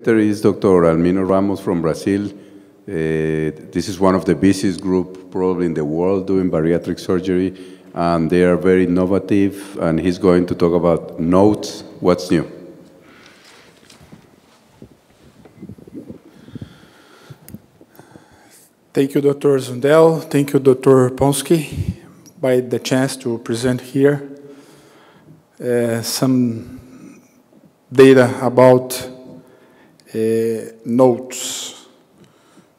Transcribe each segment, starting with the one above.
There is Dr. Almino Ramos from Brazil. Uh, this is one of the busiest group probably in the world doing bariatric surgery, and they are very innovative, and he's going to talk about notes, what's new. Thank you, Dr. Zundel. Thank you, Dr. Ponsky, by the chance to present here uh, some data about uh, notes.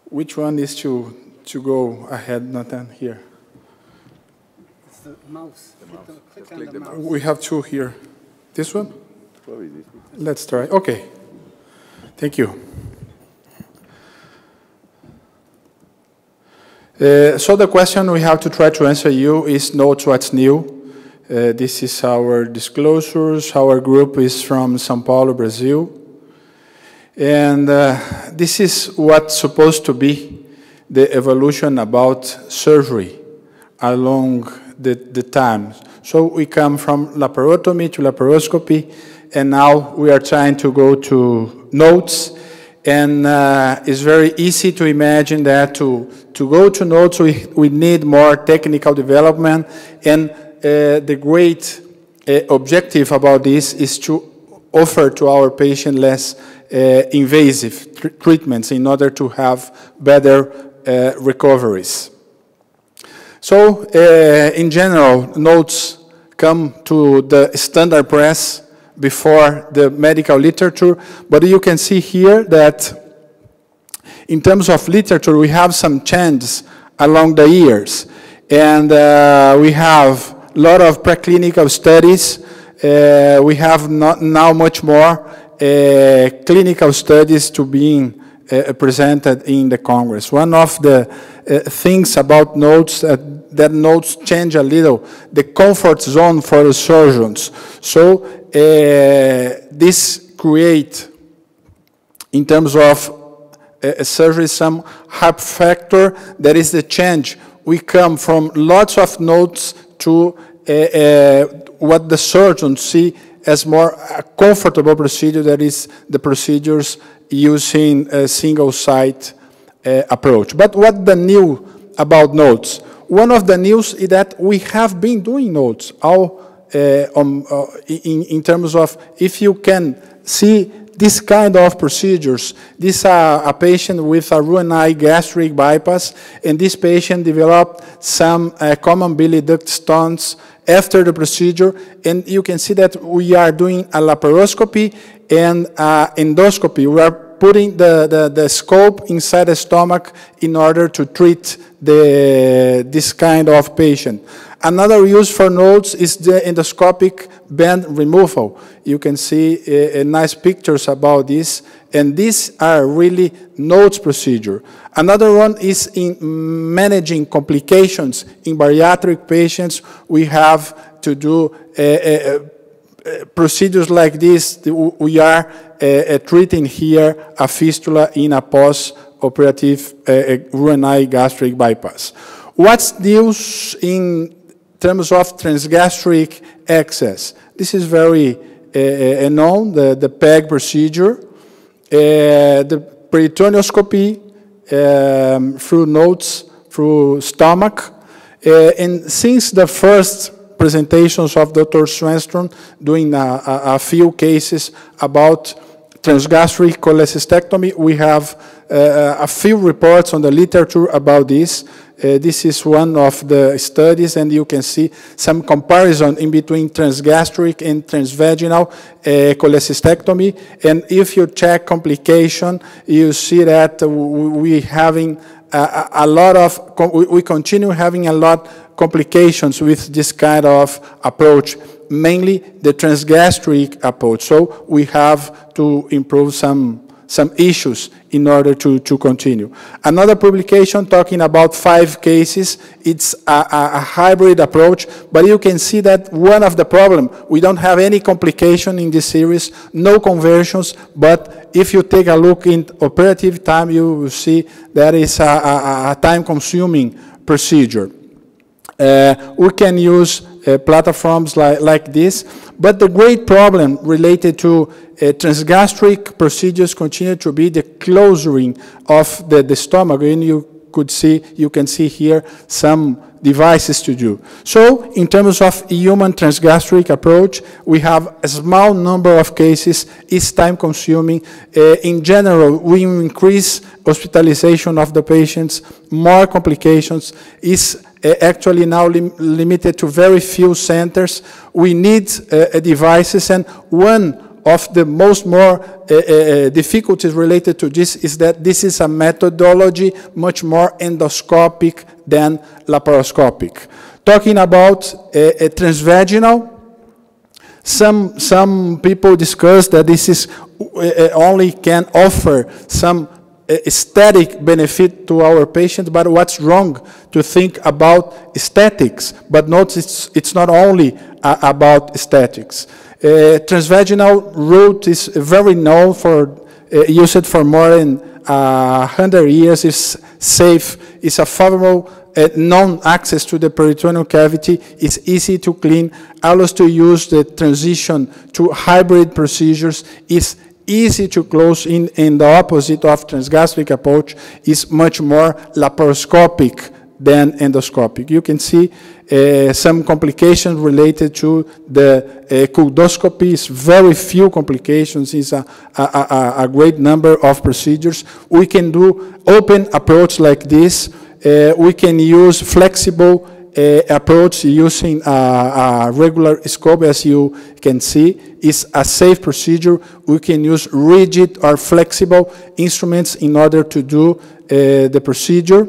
Which one is to, to go ahead, Nathan, here? It's the mouse. Click on the mouse. We have two here. This one? Let's try. Okay. Thank you. Uh, so the question we have to try to answer you is note what's new. Uh, this is our disclosures. Our group is from São Paulo, Brazil. And uh, this is what's supposed to be the evolution about surgery along the, the time. So we come from laparotomy to laparoscopy, and now we are trying to go to notes. And uh, it's very easy to imagine that to, to go to notes, we, we need more technical development. And uh, the great uh, objective about this is to offer to our patient less uh, invasive tr treatments in order to have better uh, recoveries. So, uh, in general, notes come to the standard press before the medical literature, but you can see here that in terms of literature, we have some changes along the years. And uh, we have a lot of preclinical studies. Uh, we have not now much more uh, clinical studies to being uh, presented in the Congress. One of the uh, things about notes that, notes change a little the comfort zone for the surgeons. So uh, this create, in terms of uh, surgery, some hub factor. That is the change. We come from lots of notes to what the surgeons see as more a comfortable procedure. That is the procedures using a single site uh, approach. But what the new about notes? One of the news is that we have been doing notes All uh, um, uh, in, in terms of if you can see this kind of procedures. This uh, a patient with a Roux-en-Y gastric bypass, and this patient developed some uh, common bile duct stents after the procedure, and you can see that we are doing a laparoscopy and uh, endoscopy. We are putting the, the, the scope inside the stomach in order to treat the, this kind of patient. Another use for notes is the endoscopic band removal. You can see uh, uh, nice pictures about this, and these are really notes procedure. Another one is in managing complications in bariatric patients. We have to do uh, procedures like this. We are uh, treating here a fistula in a post-operative uh, Roux-en-Y gastric bypass. What's news in terms of transgastric access. This is very uh, uh, known, the, the PEG procedure. Uh, the peritoneoscopy um, through notes, through stomach. Uh, and since the first presentations of Dr. Swanstrom doing a, a, a few cases about transgastric cholecystectomy, we have uh, a few reports on the literature about this. Uh, this is one of the studies, and you can see some comparison in between transgastric and transvaginal uh, cholecystectomy. And if you check complication, you see that we having a, a lot of, we continue having a lot complications with this kind of approach, mainly the transgastric approach. So we have to improve some some issues in order to, to continue. Another publication talking about five cases, it's a, a, hybrid approach, but you can see that one of the problem, we don't have any complication in this series, no conversions, but if you take a look in operative time, you will see that is a, a time-consuming procedure. Uh, we can use uh, platforms like, like this. But the great problem related to uh, transgastric procedures continue to be the closing of the, the stomach. And you could see, you can see here some devices to do. So in terms of human transgastric approach, we have a small number of cases, it's time consuming. Uh, in general, we increase hospitalization of the patients, more complications, is uh, actually now lim limited to very few centers. We need uh, devices and one of the most more uh, uh, difficulties related to this is that this is a methodology much more endoscopic than laparoscopic. Talking about uh, a transvaginal, some, some people discuss that this is only can offer some aesthetic benefit to our patients, but what's wrong to think about aesthetics? But notice it's, it's not only uh, about aesthetics. Uh, transvaginal route is very known for uh, used for more than uh, 100 years. It's safe. It's a favorable uh, non-access to the peritoneal cavity. It's easy to clean. Allows to use the transition to hybrid procedures. It's easy to close in, in the opposite of transgastric approach is much more laparoscopic than endoscopic. You can see uh, some complications related to the uh, culdoscopy. It's very few complications. It's a, a, a, great number of procedures. We can do open approach like this. Uh, we can use flexible approach using a, a, regular scope, as you can see, is a safe procedure. We can use rigid or flexible instruments in order to do uh, the procedure.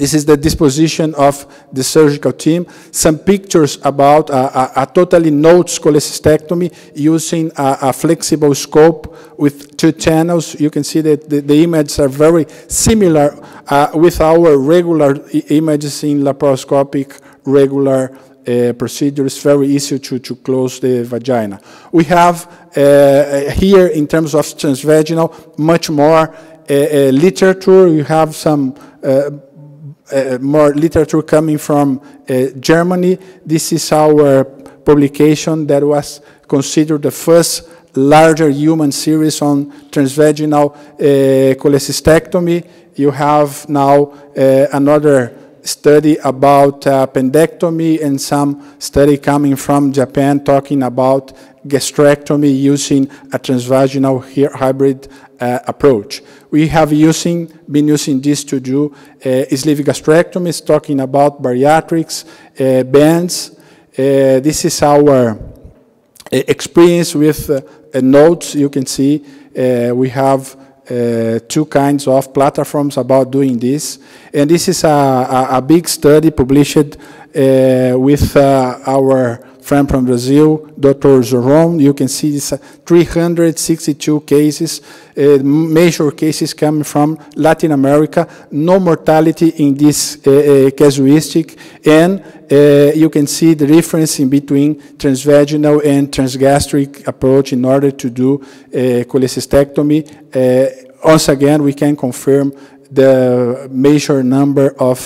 This is the disposition of the surgical team. Some pictures about a, a, a totally notes cholecystectomy using a, a, flexible scope with two channels. You can see that the, the images are very similar uh, with our regular images in laparoscopic regular uh, procedure. It's very easy to, to close the vagina. We have uh, here, in terms of transvaginal, much more uh, uh, literature. You have some uh, more literature coming from uh, Germany. This is our publication that was considered the first larger human series on transvaginal uh, cholecystectomy. You have now uh, another study about uh, appendectomy and some study coming from Japan talking about gastrectomy using a transvaginal hybrid uh, approach. We have using, been using this to do uh, sleeve gastrectomies, talking about bariatrics, uh, bands. Uh, this is our uh, experience with uh, notes. You can see we have two kinds of platforms about doing this. And this is a, a, a big study published with our friend from Brazil, Dr. Zorron. You can see this uh, 362 cases, uh, major cases coming from Latin America, no mortality in this uh, uh casuistic, and uh, you can see the difference in between transvaginal and transgastric approach in order to do uh, cholecystectomy. once again, we can confirm the major number of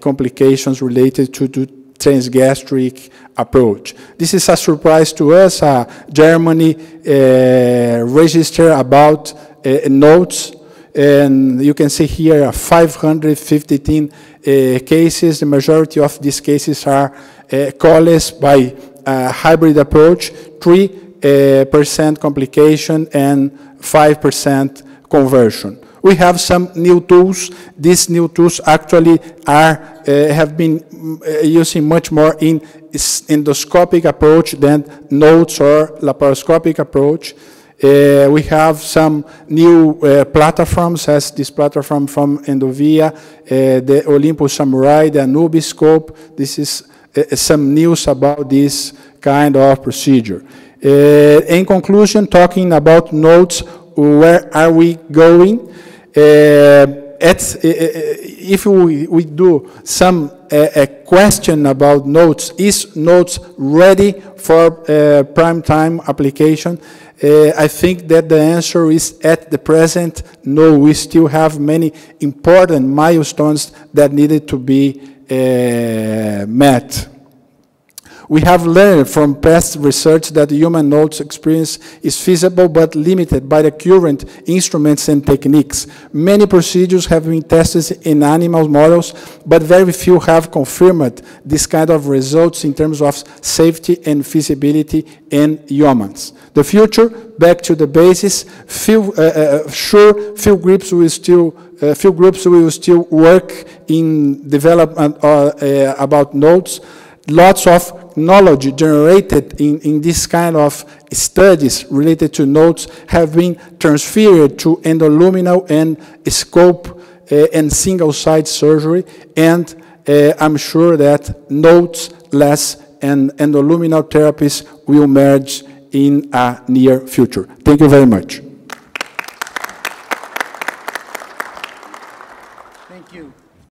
complications related to, to transgastric approach. This is a surprise to us. Uh, Germany uh, registered about uh, notes, and you can see here 515 uh, cases. The majority of these cases are uh, caused by a hybrid approach, 3% uh, complication and 5% conversion. We have some new tools. These new tools actually are uh, have been uh, using much more in endoscopic approach than notes or laparoscopic approach. Uh, we have some new uh, platforms, as this platform from Endovia, uh, the Olympus Samurai, the Anubiscope. This is uh, some news about this kind of procedure. in conclusion, talking about notes, where are we going? Uh, at, uh, if we, we do some a question about notes, is notes ready for prime time application? Uh, I think that the answer is at the present, no. We still have many important milestones that needed to be uh, met. We have learned from past research that human notes experience is feasible but limited by the current instruments and techniques. Many procedures have been tested in animal models, but very few have confirmed this kind of results in terms of safety and feasibility in humans. The future, back to the basis, few, uh, uh, sure, few groups will still uh, few groups will still work in development uh, uh, about notes, lots of knowledge generated in, in this kind of studies related to notes have been transferred to endoluminal and scope uh, and single-site surgery, and uh, I'm sure that notes less and endoluminal therapies will merge in a near future. Thank you very much.